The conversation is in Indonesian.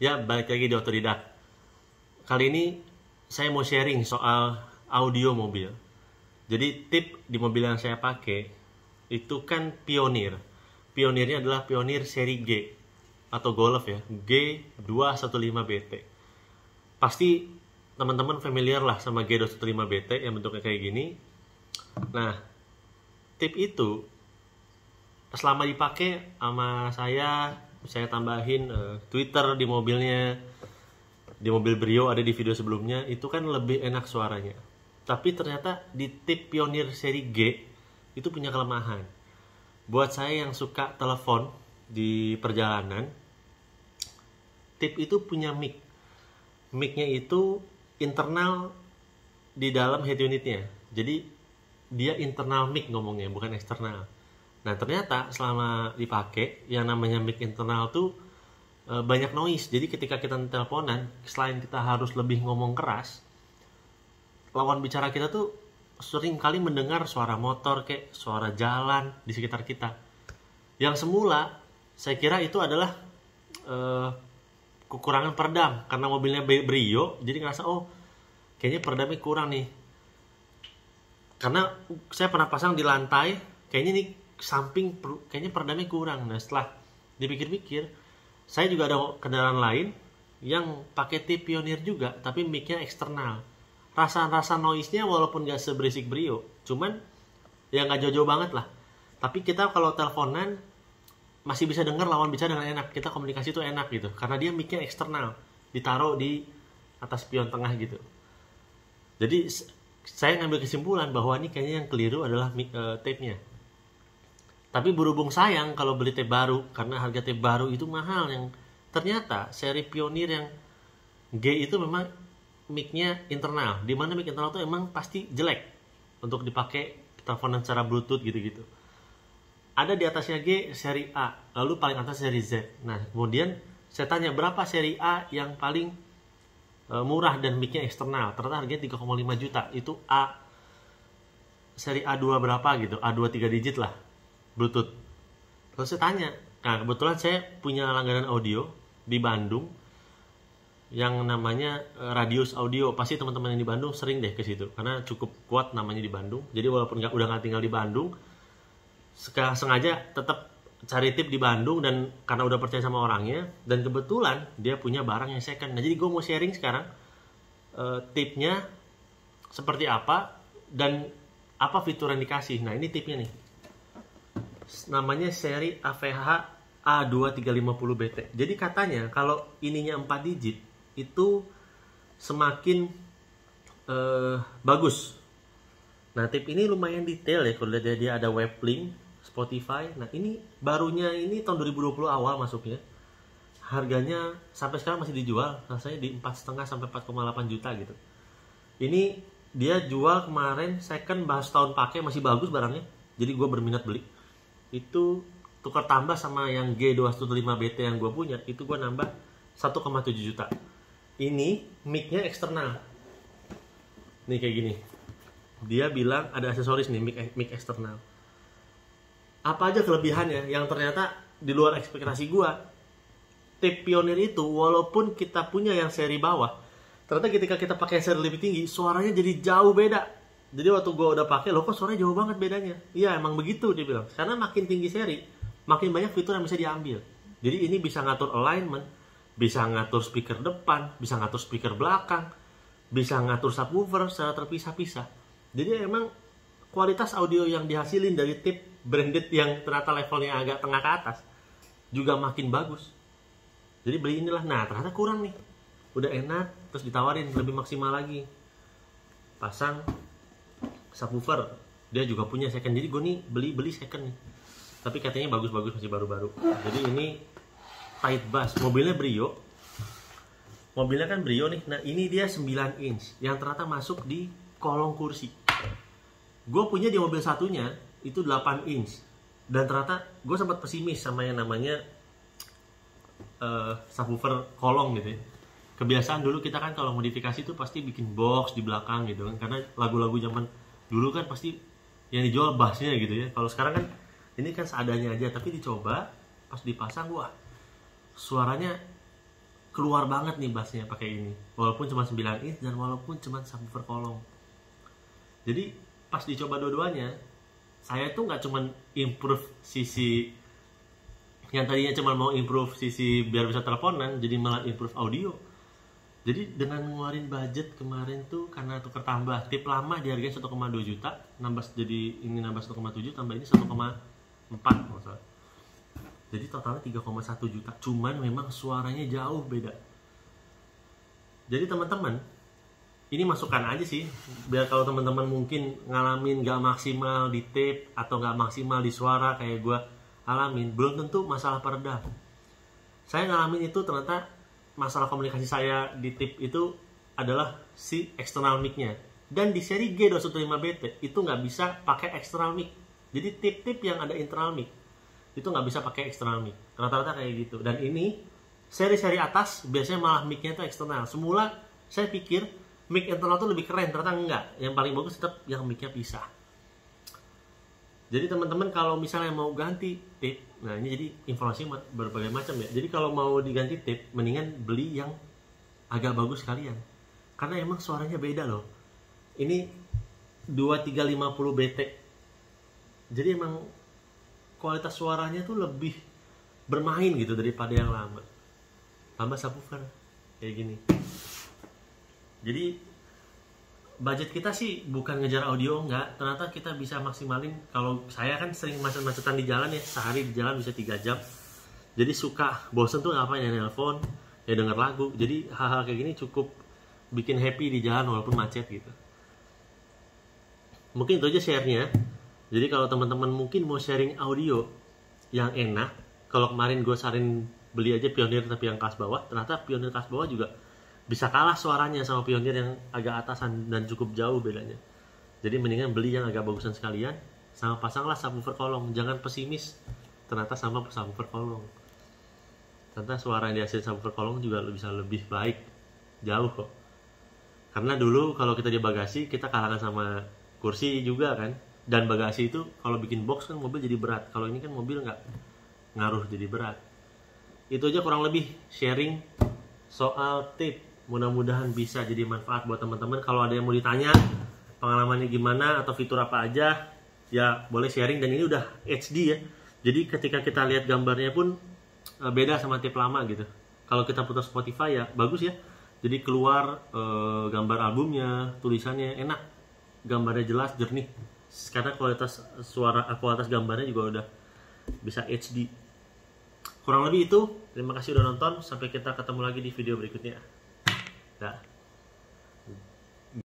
Ya, balik lagi di otodidak. Kali ini saya mau sharing soal audio mobil. Jadi tip di mobil yang saya pakai itu kan Pioneer. Pioniernya adalah Pioneer seri G atau Golf ya, G215BT. Pasti teman-teman familiar lah sama G215BT yang bentuknya kayak gini. Nah, tip itu selama dipakai sama saya saya tambahin uh, Twitter di mobilnya di mobil Brio ada di video sebelumnya itu kan lebih enak suaranya. Tapi ternyata di tip Pioneer seri G itu punya kelemahan. Buat saya yang suka telepon di perjalanan tip itu punya mic. Micnya itu internal di dalam head unitnya. Jadi dia internal mic ngomongnya bukan eksternal Nah ternyata selama dipakai yang namanya mic internal tuh e, banyak noise. Jadi ketika kita teleponan, selain kita harus lebih ngomong keras, lawan bicara kita tuh sering kali mendengar suara motor kayak suara jalan di sekitar kita. Yang semula saya kira itu adalah e, kekurangan peredam karena mobilnya Brio, jadi ngerasa oh kayaknya peredamnya kurang nih. Karena saya pernah pasang di lantai, kayaknya nih samping kayaknya peredamnya kurang. Nah setelah dipikir-pikir saya juga ada kendaraan lain yang pakai tip Pioneer juga tapi micnya eksternal. Rasa-rasa noise-nya walaupun gak seberisik Brio cuman ya nggak jauh-jauh banget lah. Tapi kita kalau teleponan masih bisa dengar lawan bicara dengan enak. Kita komunikasi itu enak gitu karena dia micnya eksternal ditaruh di atas pion tengah gitu. Jadi saya ngambil kesimpulan bahwa ini kayaknya yang keliru adalah uh, tape-nya tapi berhubung sayang kalau beli teh baru karena harga teh baru itu mahal yang ternyata seri Pioneer yang G itu memang micnya internal. Di mana mic internal itu emang pasti jelek untuk dipakai teleponan secara Bluetooth gitu-gitu. Ada di atasnya G seri A, lalu paling atas seri Z. Nah, kemudian saya tanya berapa seri A yang paling e, murah dan micnya eksternal. Ternyata harganya 3,5 juta. Itu A seri A2 berapa gitu? A2 3 digit lah Bluetooth. Terus saya tanya, nah kebetulan saya punya langganan audio di Bandung yang namanya eh, Radius Audio. Pasti teman-teman yang di Bandung sering deh ke situ karena cukup kuat namanya di Bandung. Jadi walaupun nggak udah nggak tinggal di Bandung, sengaja tetap cari tip di Bandung dan karena udah percaya sama orangnya dan kebetulan dia punya barang yang second. Nah jadi gue mau sharing sekarang uh, tipnya seperti apa dan apa fitur yang dikasih. Nah ini tipnya nih namanya seri AVH A2350BT. Jadi katanya kalau ininya 4 digit itu semakin uh, bagus. Nah, tip ini lumayan detail ya kalau dia, dia ada web link Spotify. Nah, ini barunya ini tahun 2020 awal masuknya. Harganya sampai sekarang masih dijual, rasanya di 4,5 sampai 4,8 juta gitu. Ini dia jual kemarin second bahas tahun pakai masih bagus barangnya. Jadi gue berminat beli itu tukar tambah sama yang G215BT yang gue punya itu gue nambah 1,7 juta. Ini micnya eksternal. Nih kayak gini. Dia bilang ada aksesoris nih mic, mic eksternal. Apa aja kelebihannya yang ternyata di luar ekspektasi gue tip pionir itu walaupun kita punya yang seri bawah ternyata ketika kita pakai seri lebih tinggi suaranya jadi jauh beda jadi waktu gue udah pakai lo kok suaranya jauh banget bedanya? Iya emang begitu dia bilang. Karena makin tinggi seri makin banyak fitur yang bisa diambil. Jadi ini bisa ngatur alignment bisa ngatur speaker depan bisa ngatur speaker belakang bisa ngatur subwoofer secara terpisah-pisah. Jadi emang kualitas audio yang dihasilin dari tip branded yang ternyata levelnya agak tengah ke atas juga makin bagus. Jadi beli inilah. Nah ternyata kurang nih. Udah enak terus ditawarin lebih maksimal lagi. Pasang subwoofer dia juga punya second. Jadi gue nih beli beli second nih. Tapi katanya bagus-bagus masih baru-baru. Jadi ini tight bass. Mobilnya Brio. Mobilnya kan Brio nih. Nah ini dia 9 inch. Yang ternyata masuk di kolong kursi. Gue punya di mobil satunya itu 8 inch. Dan ternyata gue sempat pesimis sama yang namanya uh, subwoofer kolong gitu ya. Kebiasaan dulu kita kan kalau modifikasi itu pasti bikin box di belakang gitu kan. Karena lagu-lagu zaman dulu kan pasti yang dijual bassnya gitu ya. Kalau sekarang kan ini kan seadanya aja tapi dicoba pas dipasang wah suaranya keluar banget nih bassnya pakai ini. Walaupun cuma 9 inch dan walaupun cuma subwoofer kolong jadi pas dicoba dua-duanya saya tuh nggak cuma improve sisi yang tadinya cuma mau improve sisi biar bisa teleponan jadi malah improve audio jadi dengan ngeluarin budget kemarin tuh karena tuker tambah tip lama di harga 1,2 juta nambah jadi ini nambah 1,7 tambah ini 1,4 masalah jadi totalnya 3,1 juta. Cuman memang suaranya jauh beda. Jadi teman-teman ini masukan aja sih. Biar kalau teman-teman mungkin ngalamin gak maksimal di tape atau gak maksimal di suara kayak gue alamin. Belum tentu masalah peredam. Saya ngalamin itu ternyata masalah komunikasi saya di tip itu adalah si external mic-nya. Dan di seri G215BT itu nggak bisa pakai external mic. Jadi tip-tip yang ada internal mic itu nggak bisa pakai external mic. Rata-rata kayak gitu. Dan ini seri-seri atas biasanya malah mic-nya itu eksternal. Semula saya pikir mic internal itu lebih keren, ternyata enggak. Yang paling bagus tetap yang mic-nya pisah. Jadi teman-teman kalau misalnya mau ganti tip, nah ini jadi informasi berbagai macam ya. Jadi kalau mau diganti tip, mendingan beli yang agak bagus kalian. Karena emang suaranya beda loh. Ini 2350 BT. Jadi emang kualitas suaranya tuh lebih bermain gitu daripada yang lama. Tambah subwoofer kayak gini. Jadi budget kita sih bukan ngejar audio enggak. Ternyata kita bisa maksimalin kalau saya kan sering macet-macetan di jalan ya sehari di jalan bisa tiga jam. Jadi suka bosen tuh ngapain ya nelpon ya denger lagu. Jadi hal-hal kayak gini cukup bikin happy di jalan walaupun macet gitu. Mungkin itu aja sharenya. Jadi kalau teman-teman mungkin mau sharing audio yang enak kalau kemarin gue saring beli aja pionir tapi yang kelas bawah ternyata pionir kelas bawah juga bisa kalah suaranya sama pionir yang agak atasan dan cukup jauh bedanya. Jadi mendingan beli yang agak bagusan sekalian sama pasanglah subwoofer kolong. Jangan pesimis ternyata sama subwoofer kolong. Ternyata suara yang dihasilkan subwoofer kolong juga bisa lebih baik jauh kok. Karena dulu kalau kita di bagasi kita kalahkan sama kursi juga kan. Dan bagasi itu kalau bikin box kan mobil jadi berat. Kalau ini kan mobil nggak ngaruh jadi berat. Itu aja kurang lebih sharing soal tip mudah-mudahan bisa jadi manfaat buat teman-teman. Kalau ada yang mau ditanya pengalamannya gimana atau fitur apa aja ya boleh sharing. Dan ini udah HD ya. Jadi ketika kita lihat gambarnya pun eh, beda sama tip lama gitu. Kalau kita putar Spotify ya bagus ya. Jadi keluar e, gambar albumnya tulisannya enak. Gambarnya jelas jernih. Karena kualitas suara kualitas gambarnya juga udah bisa HD kurang lebih itu. Terima kasih udah nonton. Sampai kita ketemu lagi di video berikutnya that.